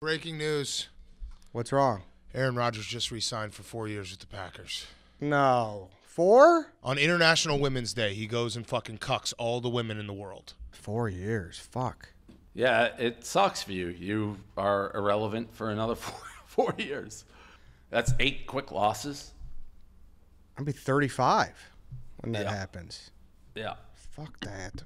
Breaking news. What's wrong? Aaron Rodgers just re-signed for four years with the Packers. No. Four? On International Women's Day, he goes and fucking cucks all the women in the world. Four years. Fuck. Yeah, it sucks for you. You are irrelevant for another four, four years. That's eight quick losses. I'll be 35 when that Yeah. happens. Yeah. Fuck that.